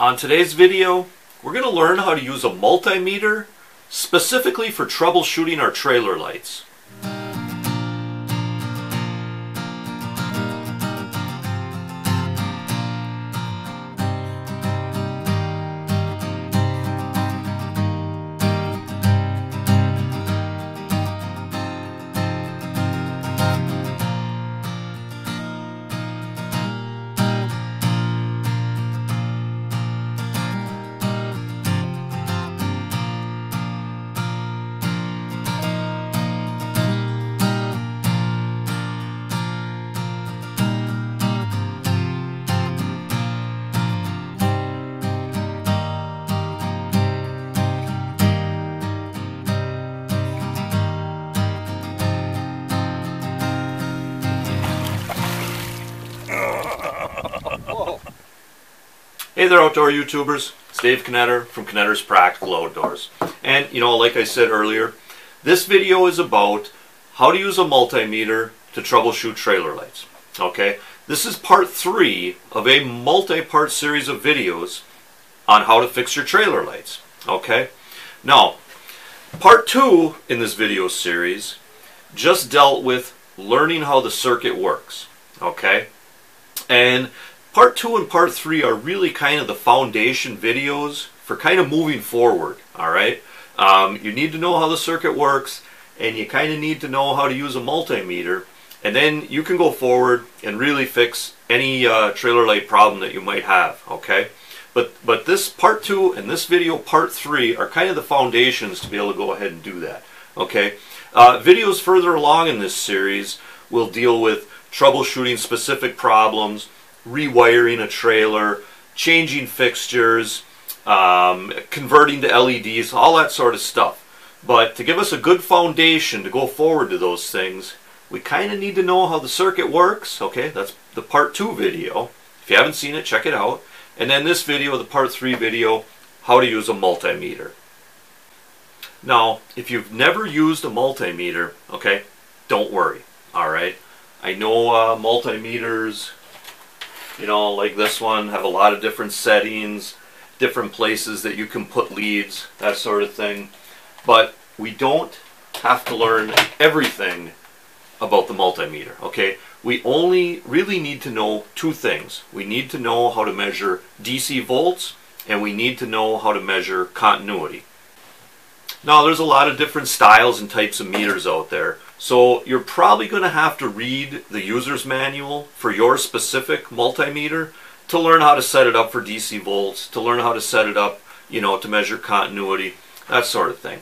On today's video, we're going to learn how to use a multimeter specifically for troubleshooting our trailer lights. Hey there outdoor YouTubers, it's Dave Knetter from Knetter's Practical Outdoors. And you know, like I said earlier, this video is about how to use a multimeter to troubleshoot trailer lights. Okay, this is part three of a multi-part series of videos on how to fix your trailer lights. Okay, now part two in this video series just dealt with learning how the circuit works. Okay, and Part 2 and Part 3 are really kind of the foundation videos for kind of moving forward, alright? Um, you need to know how the circuit works, and you kind of need to know how to use a multimeter, and then you can go forward and really fix any uh, trailer light problem that you might have, okay? But, but this Part 2 and this video Part 3 are kind of the foundations to be able to go ahead and do that, okay? Uh, videos further along in this series will deal with troubleshooting specific problems, rewiring a trailer, changing fixtures, um, converting to LEDs, all that sort of stuff. But to give us a good foundation to go forward to those things, we kind of need to know how the circuit works. Okay, that's the part two video. If you haven't seen it, check it out. And then this video, the part three video, how to use a multimeter. Now, if you've never used a multimeter, okay, don't worry, all right? I know uh, multimeters you know, like this one, have a lot of different settings, different places that you can put leads, that sort of thing. But we don't have to learn everything about the multimeter, okay? We only really need to know two things. We need to know how to measure DC volts, and we need to know how to measure continuity. Now, there's a lot of different styles and types of meters out there. So you're probably going to have to read the user's manual for your specific multimeter to learn how to set it up for DC volts, to learn how to set it up, you know, to measure continuity, that sort of thing.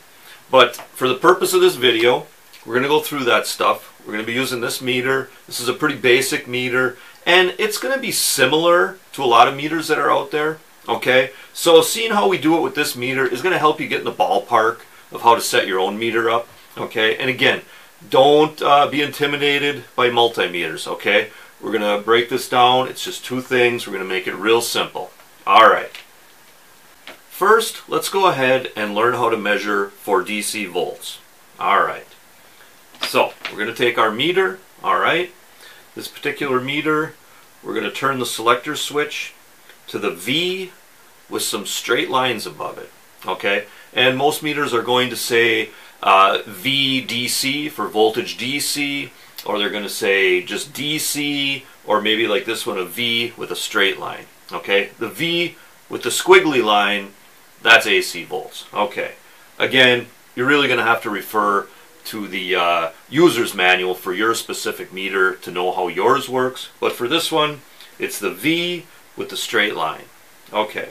But for the purpose of this video, we're going to go through that stuff. We're going to be using this meter. This is a pretty basic meter, and it's going to be similar to a lot of meters that are out there. Okay, so seeing how we do it with this meter is going to help you get in the ballpark of how to set your own meter up. Okay, and again, don't uh, be intimidated by multimeters, okay? We're going to break this down. It's just two things. We're going to make it real simple. All right. First, let's go ahead and learn how to measure for DC volts. All right. So, we're going to take our meter, all right? This particular meter, we're going to turn the selector switch to the V with some straight lines above it, okay? And most meters are going to say uh, VDC for voltage DC, or they're going to say just DC, or maybe like this one, a V with a straight line. Okay, the V with the squiggly line, that's AC volts. Okay, again, you're really going to have to refer to the uh, user's manual for your specific meter to know how yours works. But for this one, it's the V with the straight line. Okay,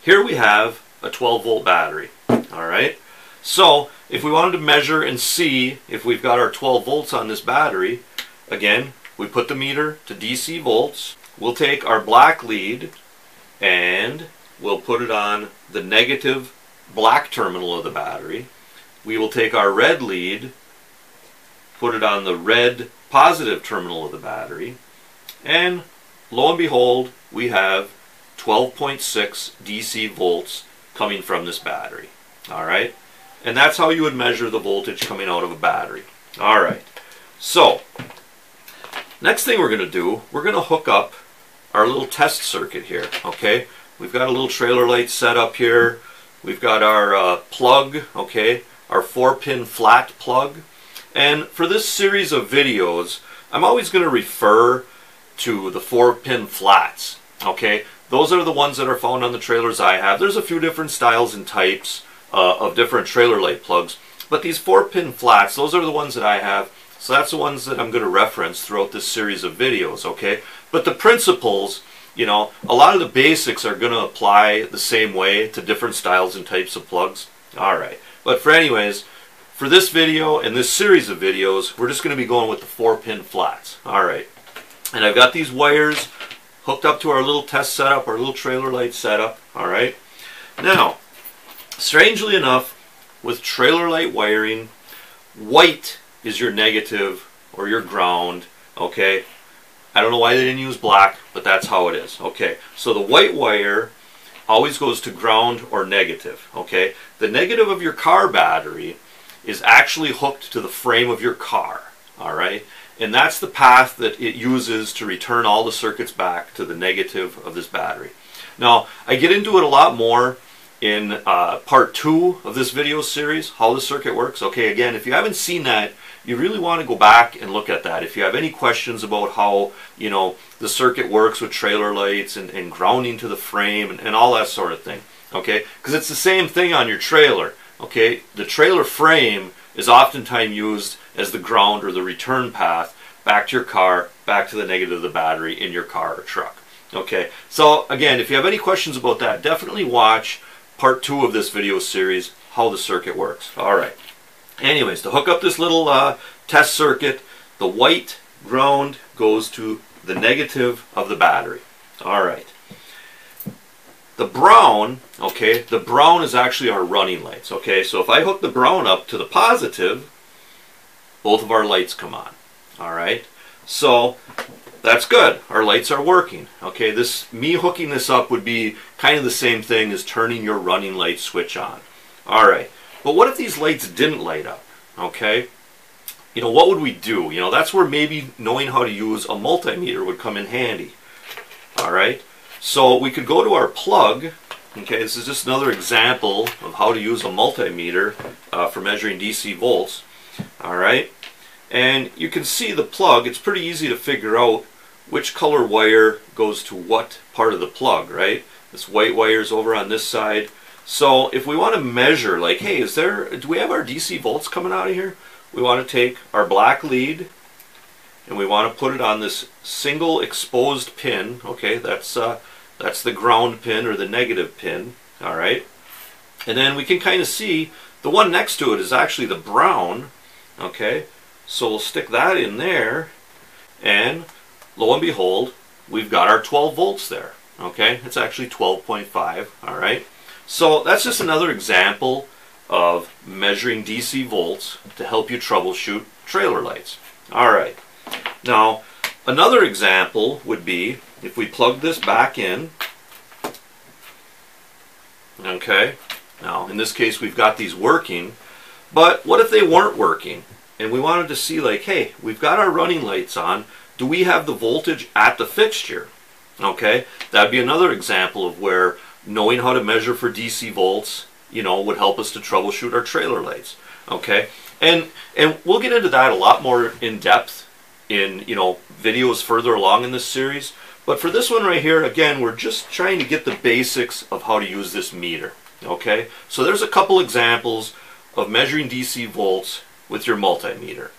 here we have a 12 volt battery. All right, so if we wanted to measure and see if we've got our 12 volts on this battery, again, we put the meter to DC volts. We'll take our black lead and we'll put it on the negative black terminal of the battery. We will take our red lead, put it on the red positive terminal of the battery, and lo and behold, we have 12.6 DC volts coming from this battery. All right. And that's how you would measure the voltage coming out of a battery. All right. So, next thing we're going to do, we're going to hook up our little test circuit here, okay? we've got a little trailer light set up here. We've got our uh, plug, okay, our four pin flat plug. And for this series of videos, I'm always going to refer to the four pin flats, okay. Those are the ones that are found on the trailers I have. There's a few different styles and types uh, of different trailer light plugs. But these four pin flats, those are the ones that I have. So that's the ones that I'm going to reference throughout this series of videos, okay? But the principles, you know, a lot of the basics are going to apply the same way to different styles and types of plugs. Alright, but for anyways, for this video and this series of videos, we're just going to be going with the four pin flats. Alright, and I've got these wires hooked up to our little test setup, our little trailer light setup. Alright, now, strangely enough, with trailer light wiring, white is your negative or your ground, okay? I don't know why they didn't use black, but that's how it is, okay? So the white wire always goes to ground or negative, okay? The negative of your car battery is actually hooked to the frame of your car, all right? And that's the path that it uses to return all the circuits back to the negative of this battery. Now, I get into it a lot more in uh, part two of this video series, how the circuit works. Okay, again, if you haven't seen that, you really want to go back and look at that. If you have any questions about how, you know, the circuit works with trailer lights and, and grounding to the frame and, and all that sort of thing, okay? Because it's the same thing on your trailer, okay? The trailer frame is oftentimes used as the ground or the return path back to your car, back to the negative of the battery in your car or truck. Okay, so again, if you have any questions about that, definitely watch part two of this video series, how the circuit works. All right. Anyways, to hook up this little uh, test circuit, the white ground goes to the negative of the battery. All right. The brown, okay, the brown is actually our running lights, okay? So if I hook the brown up to the positive, both of our lights come on, all right? So that's good. Our lights are working. Okay, this me hooking this up would be kind of the same thing as turning your running light switch on. All right, but what if these lights didn't light up? Okay, you know, what would we do? You know, that's where maybe knowing how to use a multimeter would come in handy. All right, so we could go to our plug. Okay, this is just another example of how to use a multimeter uh, for measuring DC volts. All right, and you can see the plug. It's pretty easy to figure out which color wire goes to what part of the plug, right? This white wire is over on this side. So if we want to measure, like, hey, is there, do we have our DC volts coming out of here? We want to take our black lead and we want to put it on this single exposed pin. Okay, that's uh, that's the ground pin or the negative pin. All right, and then we can kind of see the one next to it is actually the brown. Okay, so we'll stick that in there, and lo and behold, we've got our 12 volts there. Okay, it's actually 12.5, all right? So that's just another example of measuring DC volts to help you troubleshoot trailer lights. All right, now another example would be if we plug this back in, okay, now in this case we've got these working, but what if they weren't working? And we wanted to see like, hey, we've got our running lights on, do we have the voltage at the fixture? Okay, that'd be another example of where knowing how to measure for DC volts, you know, would help us to troubleshoot our trailer lights. Okay, and and we'll get into that a lot more in depth in you know videos further along in this series. But for this one right here, again, we're just trying to get the basics of how to use this meter. Okay, so there's a couple examples of measuring DC volts with your multimeter.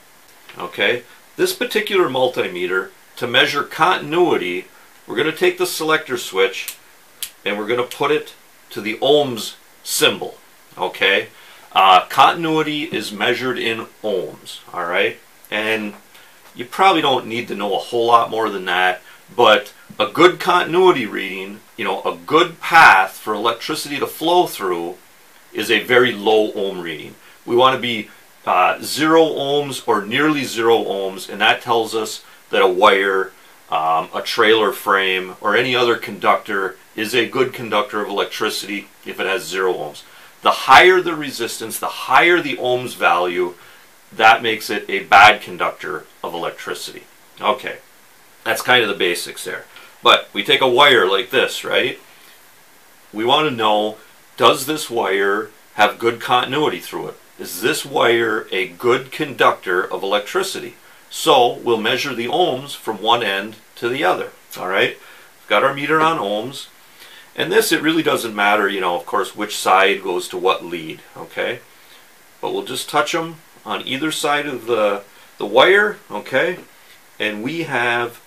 Okay, this particular multimeter, to measure continuity, we're going to take the selector switch and we're going to put it to the ohms symbol. Okay? Uh, continuity is measured in ohms. All right? And you probably don't need to know a whole lot more than that, but a good continuity reading, you know, a good path for electricity to flow through is a very low ohm reading. We want to be uh, zero ohms or nearly zero ohms, and that tells us that a wire, um, a trailer frame, or any other conductor is a good conductor of electricity if it has zero ohms. The higher the resistance, the higher the ohms value, that makes it a bad conductor of electricity. Okay, that's kind of the basics there. But we take a wire like this, right? we want to know, does this wire have good continuity through it? Is this wire a good conductor of electricity? So we'll measure the ohms from one end to the other. All right, We've got our meter on ohms. And this, it really doesn't matter, you know, of course, which side goes to what lead, okay? But we'll just touch them on either side of the, the wire, okay? And we have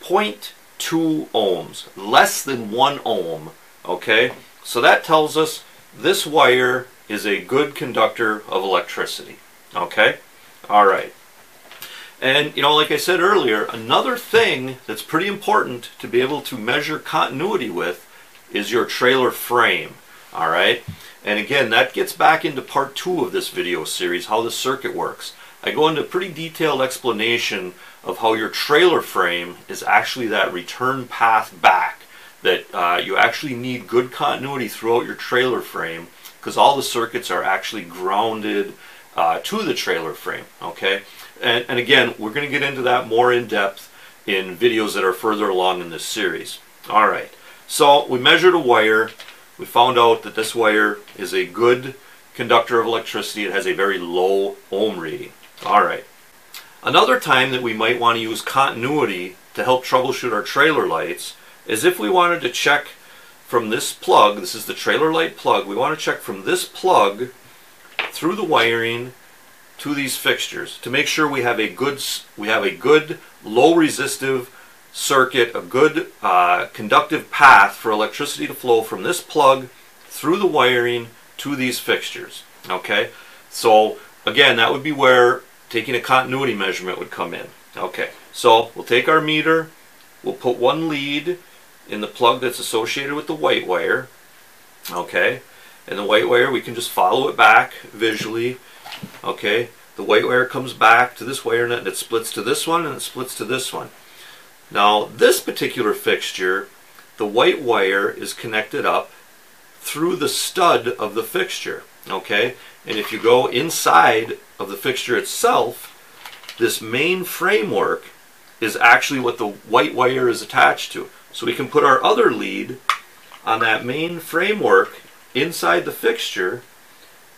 0.2 ohms, less than 1 ohm, okay? So that tells us this wire is a good conductor of electricity, okay? All right. And, you know, like I said earlier, another thing that's pretty important to be able to measure continuity with is your trailer frame, all right? And again, that gets back into part two of this video series, how the circuit works. I go into a pretty detailed explanation of how your trailer frame is actually that return path back, that uh, you actually need good continuity throughout your trailer frame because all the circuits are actually grounded uh, to the trailer frame, okay? And, and again, we're going to get into that more in depth in videos that are further along in this series. All right, so we measured a wire. We found out that this wire is a good conductor of electricity. It has a very low ohm reading. All right. Another time that we might want to use continuity to help troubleshoot our trailer lights is if we wanted to check from this plug, this is the trailer light plug, we want to check from this plug through the wiring to these fixtures to make sure we have a good we have a good low resistive circuit, a good uh, conductive path for electricity to flow from this plug through the wiring to these fixtures. Okay, so again, that would be where taking a continuity measurement would come in. Okay, so we'll take our meter, we'll put one lead in the plug that's associated with the white wire. Okay, and the white wire we can just follow it back visually Okay, the white wire comes back to this wire nut and it splits to this one and it splits to this one. Now this particular fixture, the white wire is connected up through the stud of the fixture. Okay, and if you go inside of the fixture itself, this main framework is actually what the white wire is attached to. So we can put our other lead on that main framework inside the fixture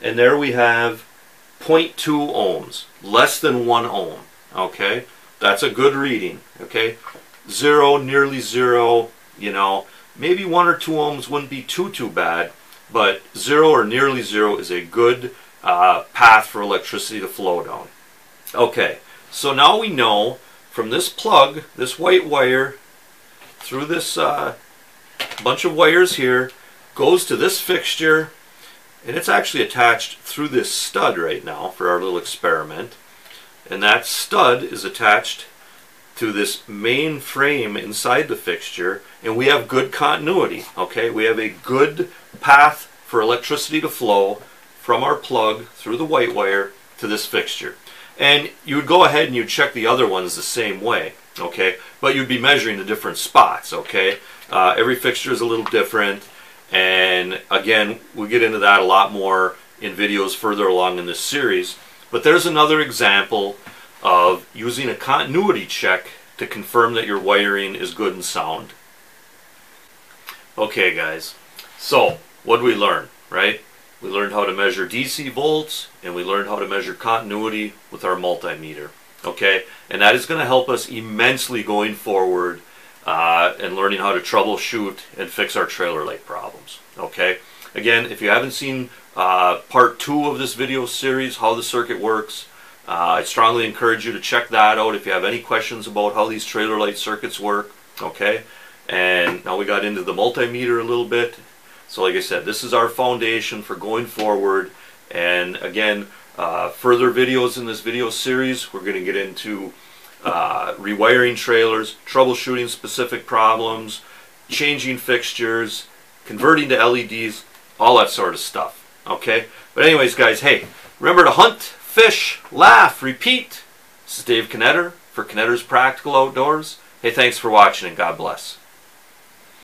and there we have 0.2 ohms, less than 1 ohm. Okay, that's a good reading. Okay, zero, nearly zero, you know, maybe 1 or 2 ohms wouldn't be too, too bad, but zero or nearly zero is a good uh, path for electricity to flow down. Okay, so now we know from this plug, this white wire, through this uh, bunch of wires here, goes to this fixture, and it's actually attached through this stud right now for our little experiment. And that stud is attached to this main frame inside the fixture and we have good continuity okay we have a good path for electricity to flow from our plug through the white wire to this fixture and you would go ahead and you'd check the other ones the same way okay but you'd be measuring the different spots okay uh, every fixture is a little different and again, we get into that a lot more in videos further along in this series. But there's another example of using a continuity check to confirm that your wiring is good and sound. Okay guys, so what did we learn, right? We learned how to measure DC volts and we learned how to measure continuity with our multimeter. Okay, and that is going to help us immensely going forward uh, and learning how to troubleshoot and fix our trailer light problems. Okay, again, if you haven't seen uh, part two of this video series, how the circuit works, uh, I strongly encourage you to check that out if you have any questions about how these trailer light circuits work. Okay, and now we got into the multimeter a little bit. So like I said, this is our foundation for going forward. And again, uh, further videos in this video series, we're going to get into uh, rewiring trailers, troubleshooting specific problems, changing fixtures, converting to LEDs, all that sort of stuff. Okay? But anyways, guys, hey, remember to hunt, fish, laugh, repeat. This is Dave Knetter for Knetter's Practical Outdoors. Hey, thanks for watching and God bless.